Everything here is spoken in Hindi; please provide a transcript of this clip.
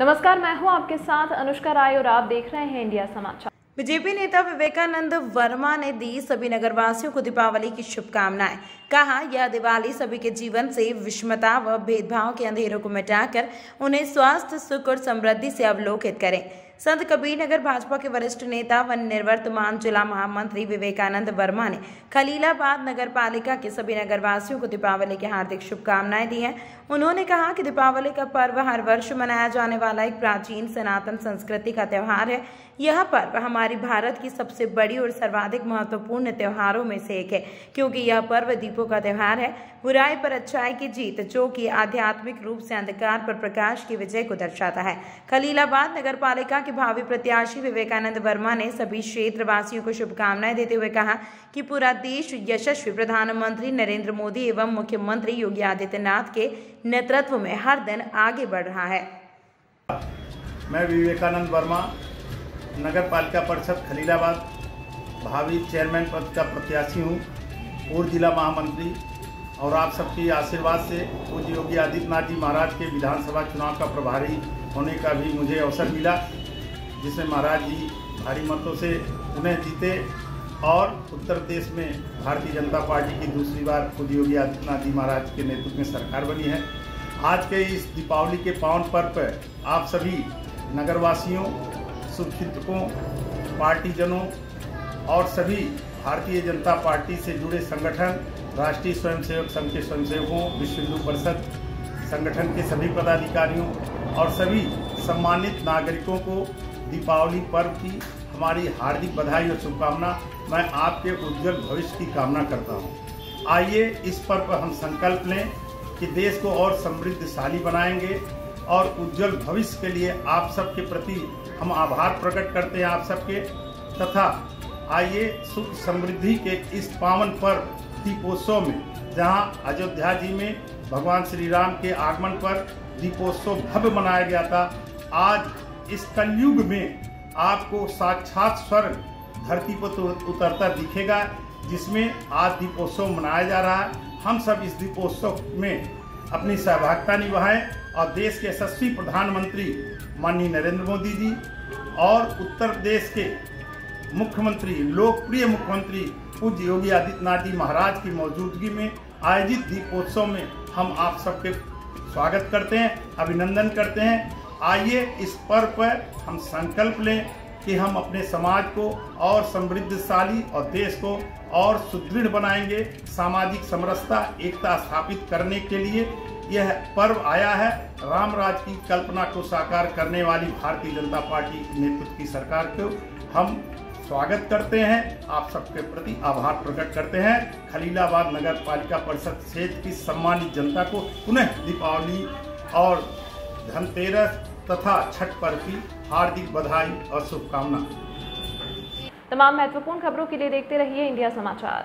नमस्कार, मैं हूँ आपके साथ अनुष्का राय और आप देख रहे हैं इंडिया समाचार। बीजेपी नेता विवेकानंद वर्मा ने दी सभी नगरवासियों को दीपावली की शुभकामनाएँ। कहा, यह दिवाली सभी के जीवन से विषमता व भेदभाव के अंधेरों को मिटाकर उन्हें स्वास्थ्य, सुख और समृद्धि से अवलोकित करें। संत कबीर नगर भाजपा के वरिष्ठ नेता व निर्वर्तमान जिला महामंत्री विवेकानंद वर्मा ने खलीलाबाद नगर पालिका के सभी नगरवासियों को दीपावली की हार्दिक शुभकामनाएँ दी हैं। उन्होंने कहा कि दीपावली का पर्व हर वर्ष मनाया जाने वाला एक प्राचीन सनातन संस्कृति का त्यौहार है। यह पर्व हमारी भारत की सबसे बड़ी और सर्वाधिक महत्वपूर्ण त्योहारों में से एक है, क्योंकि यह पर्व दीपों का त्यौहार है। बुराई पर अच्छाई की जीत, जो कि आध्यात्मिक रूप से अंधकार पर प्रकाश की विजय को दर्शाता है। खलीलाबाद नगर पालिका के भावी प्रत्याशी विवेकानंद वर्मा ने सभी क्षेत्र वासियों को शुभकामनाएँ देते हुए कहा कि पूरा देश यशस्वी प्रधानमंत्री नरेंद्र मोदी एवं मुख्यमंत्री योगी आदित्यनाथ के नेतृत्व में हर दिन आगे बढ़ रहा है। मैं विवेकानंद वर्मा, नगर पालिका परिषद खलीलाबाद, भावी चेयरमैन पद का प्रत्याशी हूँ, पूर्व जिला महामंत्री और आप सबकी आशीर्वाद से पूज्य योगी आदित्यनाथ जी महाराज के विधानसभा चुनाव का प्रभारी होने का भी मुझे अवसर मिला। जिसमें महाराज जी भारी मतों से उन्हें जीते और उत्तर प्रदेश में भारतीय जनता पार्टी की दूसरी बार खुद योगी आदित्यनाथ जी महाराज के नेतृत्व में सरकार बनी है। आज के इस दीपावली के पावन पर्व पर आप सभी नगरवासियों शुभचिंतकों पार्टीजनों और सभी भारतीय जनता पार्टी से जुड़े संगठन, राष्ट्रीय स्वयंसेवक संघ के स्वयंसेवकों, विश्व हिंदू परिषद संगठन के सभी पदाधिकारियों और सभी सम्मानित नागरिकों को दीपावली पर्व की हमारी हार्दिक बधाई और शुभकामना मैं आपके उज्जवल भविष्य की कामना करता हूँ। आइए इस पर्व पर हम संकल्प लें कि देश को और समृद्धशाली बनाएँगे और उज्जवल भविष्य के लिए आप सबके प्रति हम आभार प्रकट करते हैं आप सबके। तथा आइए सुख समृद्धि के इस पावन पर्व दीपोत्सव में, जहाँ अयोध्या जी में भगवान श्री राम के आगमन पर दीपोत्सव भव्य मनाया गया था, आज इस कलयुग में आपको साक्षात स्वर्ग धरती पर उतरता दिखेगा, जिसमें आज दीपोत्सव मनाया जा रहा है। हम सब इस दीपोत्सव में अपनी सहभागिता निभाएँ और देश के यशस्वी प्रधानमंत्री माननीय नरेंद्र मोदी जी और उत्तर प्रदेश के मुख्यमंत्री, लोकप्रिय मुख्यमंत्री पूज्य योगी आदित्यनाथ जी महाराज की मौजूदगी में आयोजित दीपोत्सव में हम आप सबके स्वागत करते हैं, अभिनंदन करते हैं। आइए इस पर्व पर हम संकल्प लें कि हम अपने समाज को और समृद्धशाली और देश को और सुदृढ़ बनाएँगे। सामाजिक समरसता, एकता स्थापित करने के लिए यह पर्व आया है। राम राज की कल्पना को साकार करने वाली भारतीय जनता पार्टी नेतृत्व की सरकार को हम स्वागत करते हैं। आप सबके प्रति आभार प्रकट करते हैं। खलीलाबाद नगर पालिका परिषद क्षेत्र की सम्मानित जनता को पुनः दीपावली और धनतेरस तथा छठ पर्व की हार्दिक बधाई और शुभकामना तमाम महत्वपूर्ण खबरों के लिए देखते रहिए इंडिया समाचार।